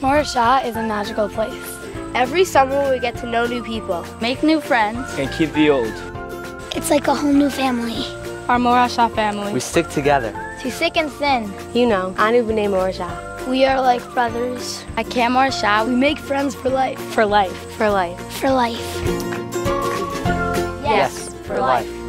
Morasha is a magical place. Every summer we get to know new people, make new friends, and keep the old. It's like a whole new family. Our Morasha family. We stick together. Through thick and thin. You know, Anu B'nai Morasha. We are like brothers. At Camp Morasha, we make friends for life. For life. For life. For life. Yes, yes for life. life.